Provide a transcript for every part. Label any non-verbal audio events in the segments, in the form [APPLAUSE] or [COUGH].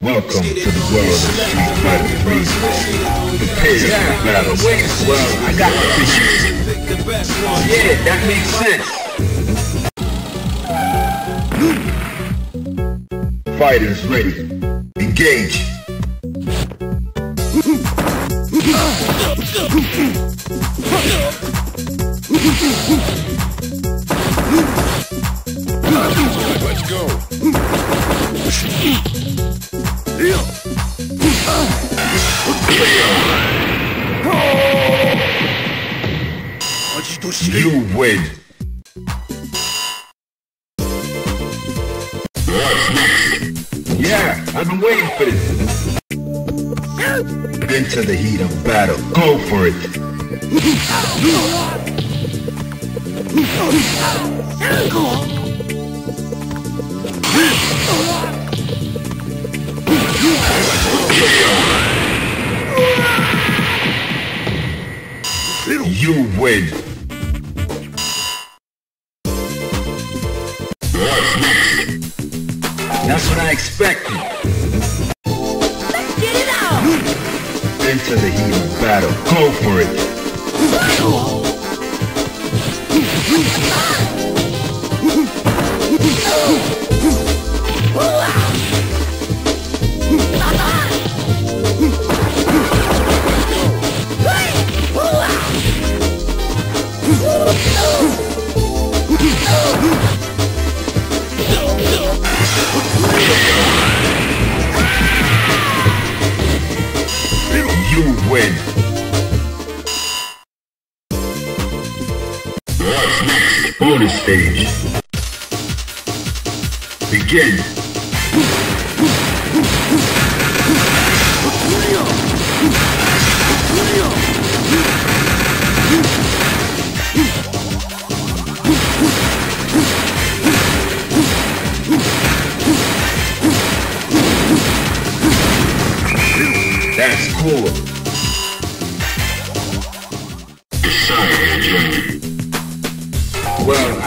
Welcome to the world of Street Fighter 3. Prepare for battle. Well, I got the picture. Yeah, that makes sense. Fighters ready. Engage. Let's go. You win. Yeah, I've been waiting for this. Into the heat of battle. Go for it. You win. That's what I expected. Into the heat of battle. Go for it. You win. Bonus stage. Begin.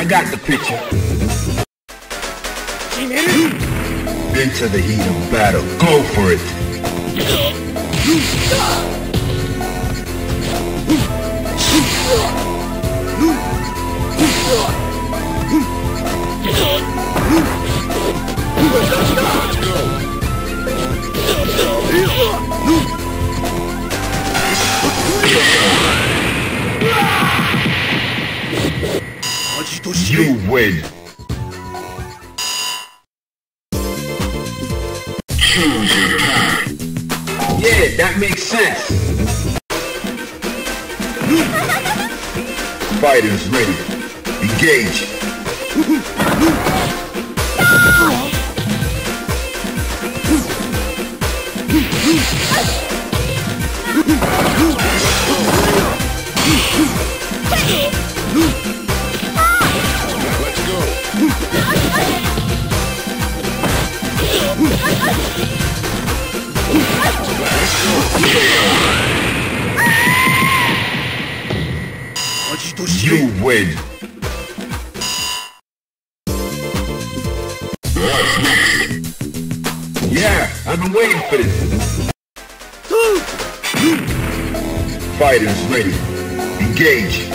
I got the picture. Into the heat of battle. Go for it. [GASPS] You win. Choose your path. Yeah, that makes sense. Fighters ready. Engage. [LAUGHS] Win. Yeah, I've been waiting for this. Fighters ready. Engage.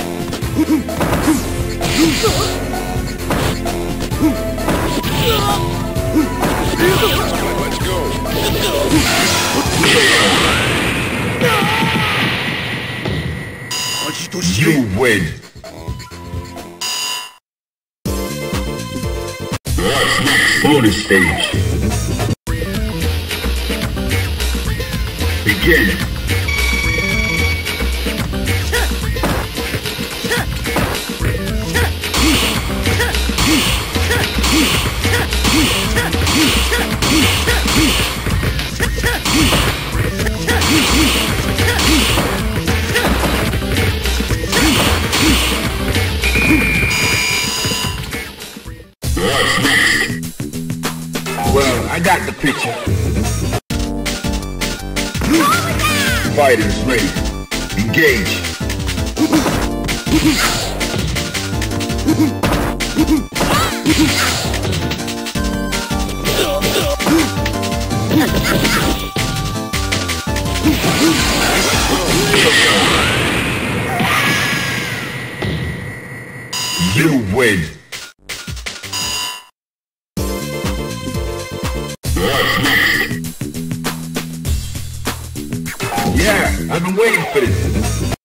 Let's go. You win. Bonus stage. Begin. What's next? Well, I got the picture. Fighters ready. Engage. You win. I've been waiting for this.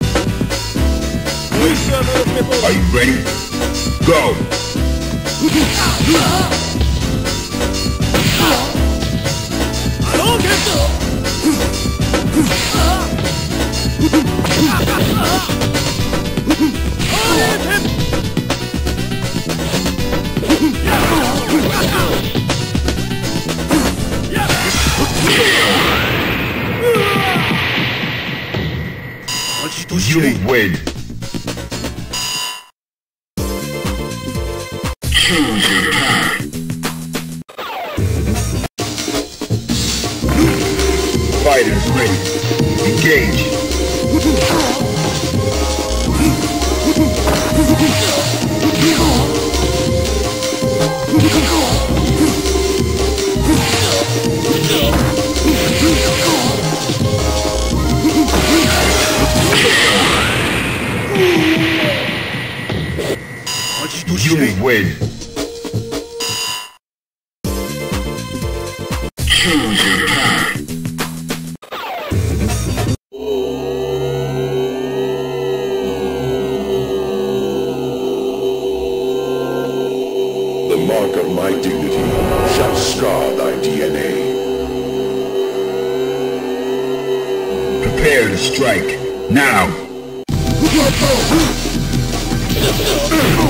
Are you ready? Go! You win. Choose your path. Fighters ready. Engage. You win. Choose your path. The mark of my dignity shall scar thy DNA. Prepare to strike. Now. [LAUGHS]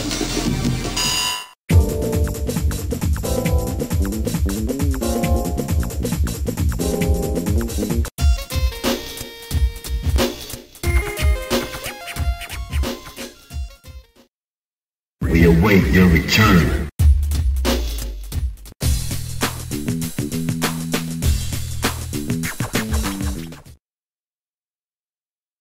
We await your return.